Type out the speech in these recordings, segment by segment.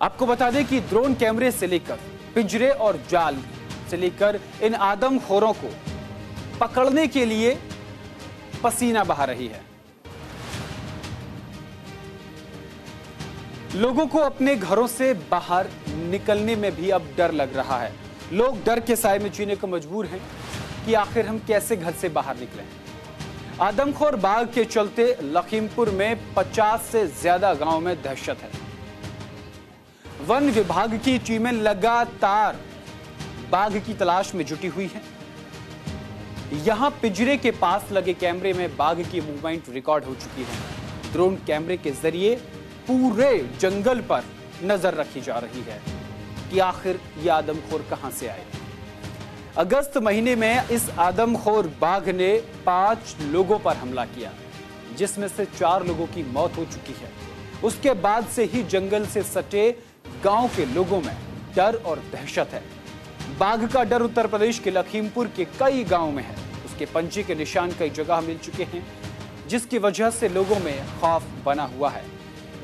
आपको बता दें कि ड्रोन कैमरे से लेकर पिंजरे और जाल से लेकर इन आदमखोरों को पकड़ने के लिए पसीना बहा रही है। लोगों को अपने घरों से बाहर निकलने में भी अब डर लग रहा है। लोग डर के साय में जीने को मजबूर हैं कि आखिर हम कैसे घर से बाहर निकलें। आदमखोर बाघ के चलते लखीमपुर में 50 से ज़्यादा गाँव में दहशत है। वन विभाग की टीमें लगातार बाघ की तलाश में जुटी हुई हैं। यहाँ पिंजरे के पास लगे कैमरे में बाघ की मूवमेंट रिकॉर्ड हो चुकी है। ड्रोन कैमरे के ज़रिए पूरे जंगल पर नज़र रखी जा रही है कि आखिर ये आदमखोर कहाँ से आए। अगस्त महीने में इस आदमखोर बाघ ने पाँच लोगों पर हमला किया, जिसमें से चार लोगों की मौत हो चुकी है। उसके बाद से ही जंगल से सटे गाँव के लोगों में डर और दहशत है। बाघ का डर उत्तर प्रदेश के लखीमपुर के कई गाँव में है। उसके पंजे के निशान कई जगह मिल चुके हैं, जिसकी वजह से लोगों में खौफ बना हुआ है।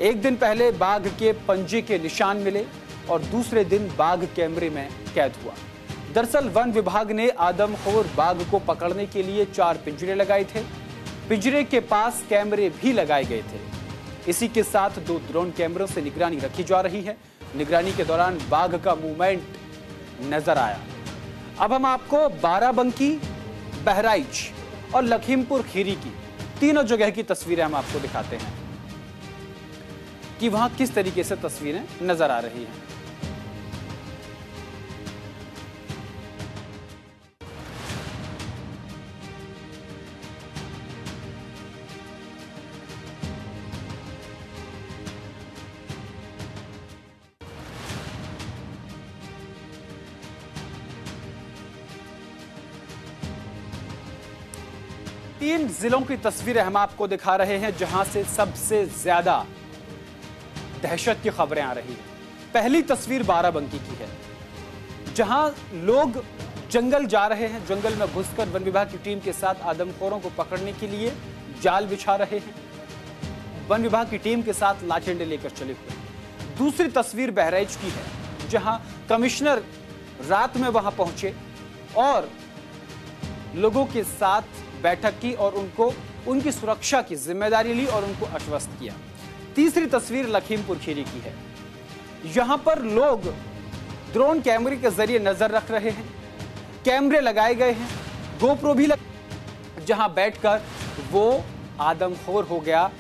एक दिन पहले बाघ के पंजे के निशान मिले और दूसरे दिन बाघ कैमरे में कैद हुआ। दरअसल वन विभाग ने आदमखोर बाघ को पकड़ने के लिए चार पिंजरे लगाए थे। पिंजरे के पास कैमरे भी लगाए गए थे। इसी के साथ दो ड्रोन कैमरों से निगरानी रखी जा रही है। निगरानी के दौरान बाघ का मूवमेंट नज़र आया। अब हम आपको बाराबंकी, बहराइच और लखीमपुर खीरी की तीनों जगह की तस्वीरें हम आपको दिखाते हैं कि वहाँ किस तरीके से तस्वीरें नज़र आ रही हैं। तीन जिलों की तस्वीरें हम आपको दिखा रहे हैं, जहाँ से सबसे ज़्यादा दहशत की खबरें आ रही हैं। पहली तस्वीर बाराबंकी की है, जहाँ लोग जंगल जा रहे हैं। जंगल में घुसकर वन विभाग की टीम के साथ आदमखोरों को पकड़ने के लिए जाल बिछा रहे हैं। वन विभाग की टीम के साथ लाचेंडे लेकर चले हुए दूसरी तस्वीर बहराइच की है, जहाँ कमिश्नर रात में वहाँ पहुँचे और लोगों के साथ बैठक की और उनको, उनकी सुरक्षा की ज़िम्मेदारी ली और उनको आश्वस्त किया। तीसरी तस्वीर लखीमपुर खीरी की है। यहाँ पर लोग ड्रोन कैमरे के ज़रिए नज़र रख रहे हैं। कैमरे लगाए गए हैं। गोप्रो भी लग, जहाँ बैठकर वो आदमखोर हो गया।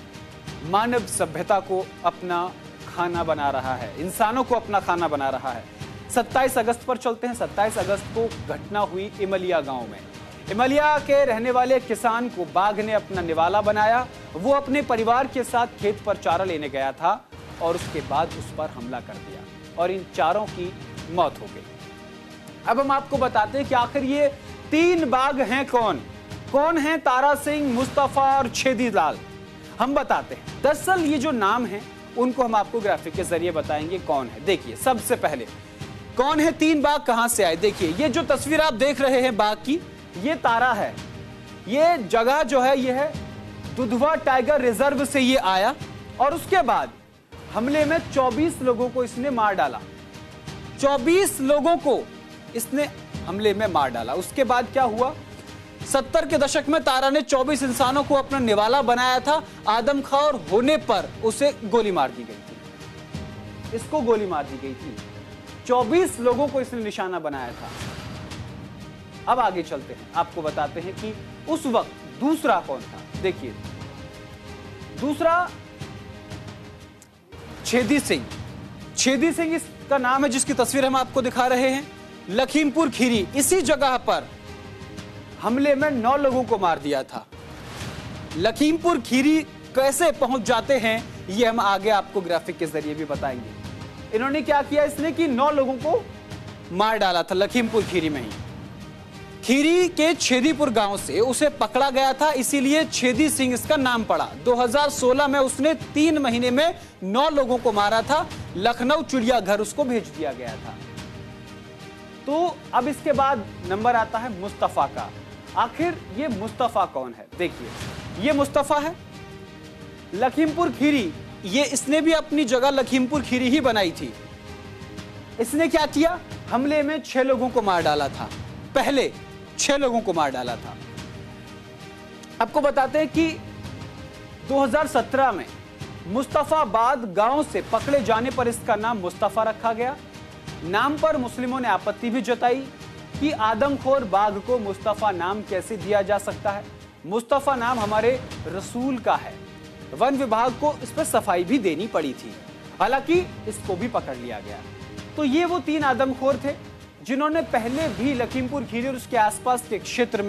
मानव सभ्यता को अपना खाना बना रहा है। इंसानों को अपना खाना बना रहा है। 27 अगस्त पर चलते हैं। 27 अगस्त को घटना हुई इमलिया गाँव में। इमलिया के रहने वाले किसान को बाघ ने अपना निवाला बनाया। वो अपने परिवार के साथ खेत पर चारा लेने गया था और उसके बाद उस पर हमला कर दिया और इन चारों की मौत हो गई। अब हम आपको बताते हैं कि आखिर ये तीन बाघ हैं कौन? कौन है तारा सिंह, मुस्तफ़ा और छेदी लाल? हम बताते हैं। दरअसल ये जो नाम है, उनको हम आपको ग्राफिक के ज़रिए बताएँगे कौन है। देखिए, सबसे पहले, कौन है तीन बाघ कहाँ से आए? देखिए, ये जो तस्वीर आप देख रहे हैं बाघ की ये तारा है। ये जगह जो है, ये है दुधवा टाइगर रिज़र्व से ये आया और उसके बाद हमले में 24 लोगों को इसने मार डाला। 24 लोगों को इसने हमले में मार डाला। उसके बाद क्या हुआ? सत्तर के दशक में तारा ने 24 इंसानों को अपना निवाला बनाया था। आदमखोर होने पर उसे गोली मार दी गई थी। इसको गोली मार दी गई थी। 24 लोगों को इसने निशाना बनाया था। अब आगे चलते हैं। आपको बताते हैं कि उस वक्त दूसरा कौन था? देखिए, दूसरा छेदी सिंह। छेदी सिंह इसका नाम है जिसकी तस्वीर हम आपको दिखा रहे हैं। लखीमपुर खीरी, इसी जगह पर हमले में नौ लोगों को मार दिया था। लखीमपुर खीरी कैसे पहुँच जाते हैं, ये हम आगे आपको ग्राफिक के ज़रिए भी बताएँगे। इन्होंने क्या किया? इसने कि नौ लोगों को मार डाला था, लखीमपुर खीरी में ही। खीरी के छेदीपुर गाँव से उसे पकड़ा गया था, इसीलिए छेदी सिंह इसका नाम पड़ा। 2016 में उसने तीन महीने में नौ लोगों को मारा था, लखनऊ चिड़ियाघर उसको भेज दिया गया था। तो अब इसके बाद नंबर आता है मुस्तफ़ा का। आखिर ये मुस्तफ़ा कौन है? देखिए, ये मुस्तफ़ा है। लखीमपुर खीरी, ये इसने भी अपनी जगह लखीमपुर खीरी ही बनाई थी। इसने क्या किया? हमले में छह लोगों को मार डाला था। पहले छह लोगों को मार डाला था। आपको बताते हैं कि 2017 में मुस्तफाबाद गाँव से पकड़े जाने पर इसका नाम मुस्तफ़ा रखा गया। नाम पर मुस्लिमों ने आपत्ति भी जताई कि आदमखोर बाघ को मुस्तफ़ा नाम कैसे दिया जा सकता है। मुस्तफ़ा नाम हमारे रसूल का है। वन विभाग को इस पर सफ़ाई भी देनी पड़ी थी। हालाँकि इसको भी पकड़ लिया गया। तो ये वो तीन आदमखोर थे। जिन्होंने पहले भी लखीमपुर खीरी और उसके आसपास के क्षेत्र में